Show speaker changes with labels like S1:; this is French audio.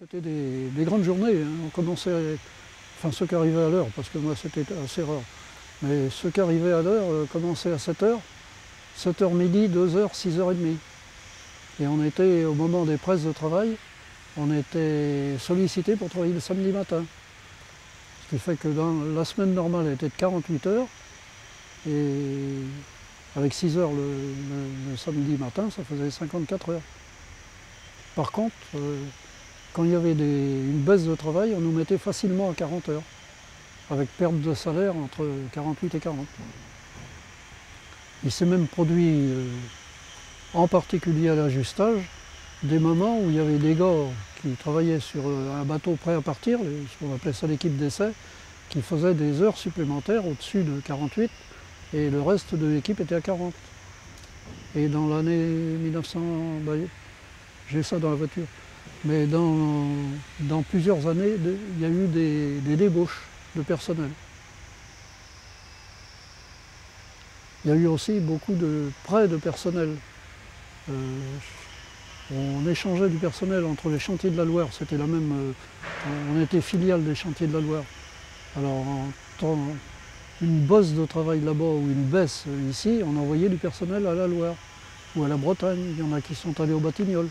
S1: C'était des, des grandes journées. hein. On commençait, enfin ceux qui arrivaient à l'heure, parce que moi c'était assez rare, mais ceux qui arrivaient à l'heure euh, commençaient à 7h, 7h midi, 2h, 6h30. Et on était, au moment des presses de travail, on était sollicité pour travailler le samedi matin. Ce qui fait que dans la semaine normale était de 48 heures, et avec 6 heures le samedi matin, ça faisait 54 heures. Par contre, euh, quand il y avait une baisse de travail, on nous mettait facilement à 40 heures, avec perte de salaire entre 48 et 40. Il s'est même produit, euh, en particulier à l'ajustage, des moments où il y avait des gars qui travaillaient sur euh, un bateau prêt à partir, qu'on appelait ça l'équipe d'essai, qui faisaient des heures supplémentaires au-dessus de 48 et le reste de l'équipe était à 40. Et dans l'année 1900, bah, j'ai ça dans la voiture, mais dans, plusieurs années, il y a eu des, débauches de personnel. Il y a eu aussi beaucoup de prêts de personnel. Euh, on échangeait du personnel entre les chantiers de la Loire, c'était la même. euh, on était filiale des chantiers de la Loire. Alors, en une bosse de travail là-bas ou une baisse ici, on envoyait du personnel à la Loire ou à la Bretagne. Il y en a qui sont allés au Batignolles.